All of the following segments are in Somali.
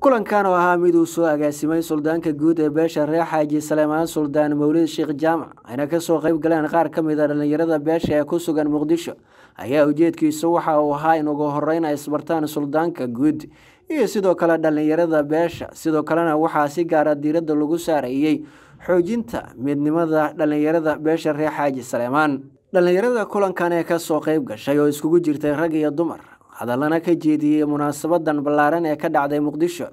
kulankan oo ahaa mid uu soo agaasimay suldaanka guud ee beesha reer xaaji saleemaan suldaan mawlid sheekh jaamac ayna ka soo qayb galeen qaar ka mid a dhallinyarada beesha ee ku sugan muqdisho. Ayaa ujeedkiisu waxa uu ahaa in ugu horeyn ay isbartaan suldaanka guud. Iyo sidoo kale dhallinyarada beesha sidoo kalena waxaa si gaara diiradda lagu saarayey xoojinta midnimada dhallinyarada beesha reer xaaji saleemaan dhallinyarada kulankan ee ka soo qayb gashay oo iskugu jirtay rag iyo dumar hadallana ka jeediyey munaasabadan ballaaran ee ka dhacday muqdisho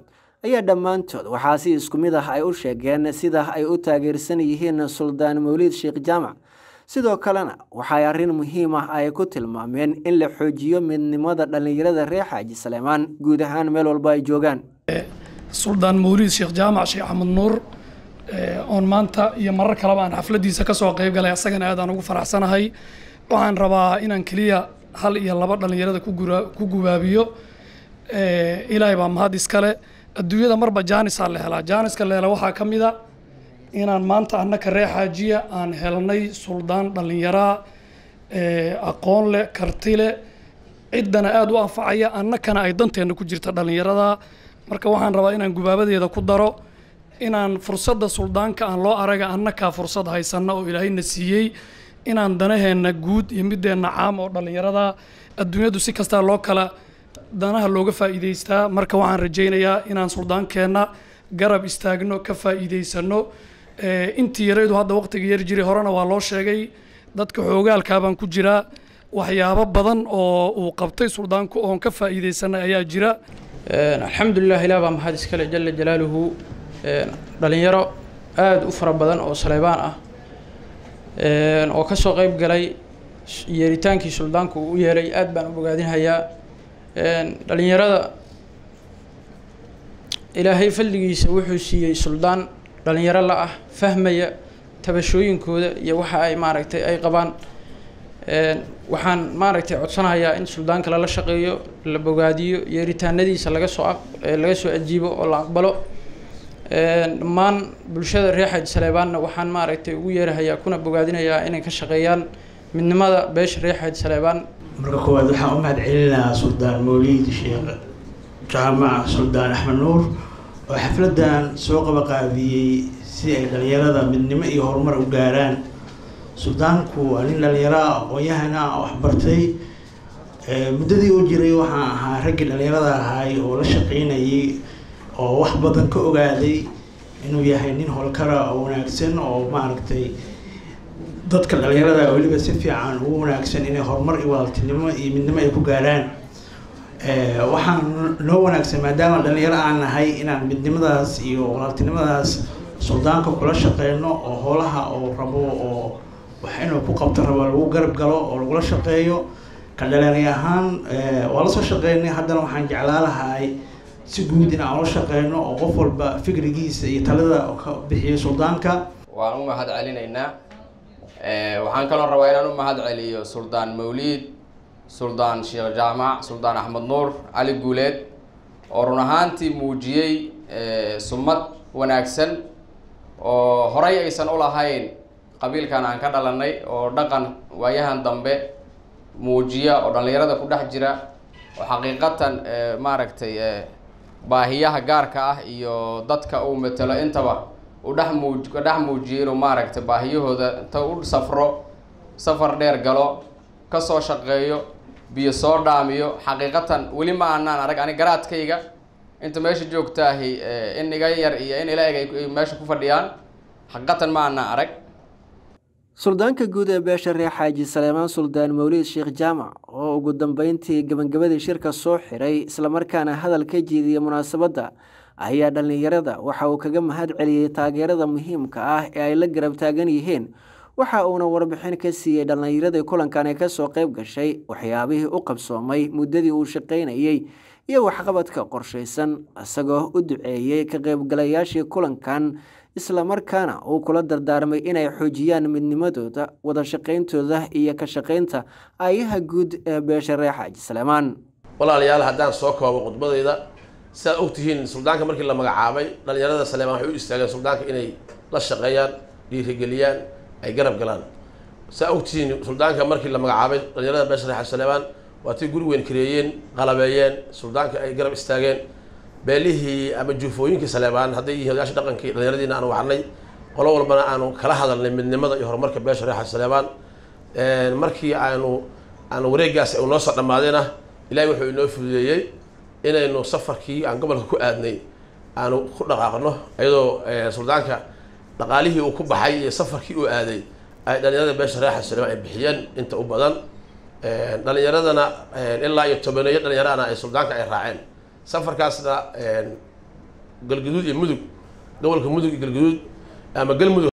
ayaa dhammaantood waxaa si isku mid ah ay u sheegeen sida ay u taageersan yihiin suldaan mawlid sheekh jaamac. Sidoo kalena waxay arrin muhiim ah ay ku tilmaameen in la xoojiyo midnimada dhallinyarada reer xaaji saleemaan guud ahaan meel walba ay joogaan. Suldaan mawlid sheekh jaamac sheekh axmed nuur oon maanta iyo marar kaleba aan xafladiisa ka soo qayb galay asagana aadaan ugu faraxsanahay. Waxaan rabaa inaan keliya hal iyo laba dhallinyarada ku gubaabiyo ilaahay baa mahad iskale. Adduunyada marba jaanisaa la helaa. Jaaniska la hela waxaa ka mid a inaan maanta annaka reer xaajiya aan helnay suldaan dhallinyaraa aqoon leh karti leh ciddana aada u anfacaya annakana ay danteenna ku jirta dhallinyarada marka waxaan rabaa inaan gubaabadeeda ku daro inaan fursadda suldaanka aan loo araga annakaa fursad haysanna oo ilaahayna siiyey inaan danaheenna guud iyo mideenna caam oo dhallinyarada adduunyadu si kastaa loo kala danaha looga faa'iidaystaa. Marka waxaan rajaynayaa inaan suldaankeenna garab istaagno ka faa'iidaysano intii yaraydu hadda waqtiga yar jiray horena waa loo sheegay. Dadka xoogaalkaabaan ku jiraa waxyaabo badan oo uu qabtay suldaanku oon ka faa'iidaysanay ayaa jira. Alxamdulilah ilaah baa mahad iskale jala jalaaluhu. Dhalinyaro aada u fara badan oo saleybaan ah oo ka soo qayb galay yeeritaankii suldaanku uu u yeelay aad baan u bogaadinhayaa. Dhalinyarada ilaahay fadligiisa wuxuu siiyey suldaan dhalinyaro la ah fahmaya tabashooyinkooda iyo waxa ay maaragtay ay qabaan. Waxaan maaragtay codsanayaa in suldaanka lala shaqeeyo la bogaadiyo yeeritaanadiisa laga soo laga soo ajiibo oo la aqbalo dhammaan bulshada reer xaaji saleebaanna waxaan maaragtay ugu yeerahayaa kuna bogaadinayaa inay ka shaqeeyaan midnimada beesha reer xaaji saleebaan marka koowaad waxaan u mahad celinayaa suldaan mawliid sheekh jaamac suldaan axmed nuur. Oo xafladan soo qabaqaabiyey si ay dhalinyarada midnimo iyo horumar u gaaraan. Suldaanku waa nin dhalinyaro aqoon-yahana waxbartay. Muddadii u jiray waxaan ahaa raggii dhalinyarada ahaay oo la shaqeynayay oo wax badan ka ogaaday inuu yahay nin howlkara oo wanaagsan oo maaragtay dadka dhalinyarada weliba si fiican ugu wanaagsan inay horumar iyo walaaltinimo iyo midnimo ay ku gaaraan. Waxaan noo wanaagsan maadaama dhalinyaro aan nahay inaan midnimadaas iyo walaaltinimadaas suldaanka kula shaqeyno oo howlaha oo rabo oo wax inuu ku qabto rabo lagu garab galo oo lagula shaqeeyo. Ka dhalinyar ahaan waa la soo shaqeynay. Haddana waxaan jeclaa lahay si guud in aan ula shaqeyno oo qof walba fikrigiisa iyo talada ka bixiyo suldaanka. Waan u mahad celinaynaa. Waxaan kaloo rabaa inaan u mahad celiyo suldaan mawliid suldaan sheekh jaamac suldaan axmed nuur cali guuleed oo run ahaantii muujiyey sumad wanaagsan oo horay aysan u lahayn qabiilkan aan ka dhalanay oo dhaqan waayahan dambe muujiya oo dhallinyarada ku dhex jira oo xaqiiqatan maaragtay baahiyaha gaarka ah iyo dadka uu matelo intaba u dhex muuj dhex muujiyay inuu maaragtay baahiyahooda inta u safro safar dheer galo ka soo shaqeeyo biyo soo dhaamiyo xaqiiqatan weli ma aanaan arag ani garaadkayga. Inta meesha joogtaahi in iga yar iyo in ila eg ay meesha ku fadhiyaan xaqiiqatan ma aanaan arag suldaanka guud ee beesha reer xaaji saleemaan suldaan mawlid sheekh jaamac oo ugu dambeyntii gabagabadii shirka soo xiray islamarkaana hadal ka jeediyay munaasabadda ayaa dhallinyarada waxa uu kaga mahad celiyey taageerada muhiimka ah ee ay la garab taagan yihiin. Waxa uuna warbixin ka siiyey dhallinyaradii kulankan ee ka soo qayb gashay waxyaabihii u qabsoomay muddadii uu shaqaynayey iyo waxqabadka qorshaysan isagoo u duceeyey ka qaybgalayaashii kulankan islamarkaana uu kula dardaarmay inay xoojiyaan midnimadooda wada shaqayntooda iyo ka shaqaynta ayaha guud ee beesha reer xaaji saleemaan walaalayaal haddaan soo koobo khudbadayda sidaad ogtihiin suldaanka markii la magacaabay dhalinyarada saleemaan waxay u istaageen suldaanka inay la shaqeeyaan dhiirigeliyaan ay garab galaan. Saa ogtihiin suldaanka markii la magacaabay dhalinyarada beesha reer xaaji saleemaan waa tii guri weyn kareeyeen qalabeeyeen suldaanka ay garab istaageen beelihii ama juufooyinkii saleebaan hadday yihiin odayaasha dhaqankii dhallinyaradiina aanu wacnay qolo walbana aanu kala hadalnay midnimada iyo horumarka beesha reexa saleebaan markii aanu aanu wareegaas u noo soo dhammaadayna ilaahay wuxuu inoo fududeeyey inaynu safarkii aan gobolka ku aadnay aanu ku dhaqaaqno iyadoo suldaanka dhaqaalihii uu ku baxay iyo safarkii uu aaday ay dhalinyarada beesha reexa saleebaan ay bixiyeen inta u badan. Dhalinyaradana ilaa iyo tobaneeyo dhalinyarana ay suldaanka ay raaceen safarkaasna galguduud iyo mudug gobolka mudug iyo galguduud ama galmudug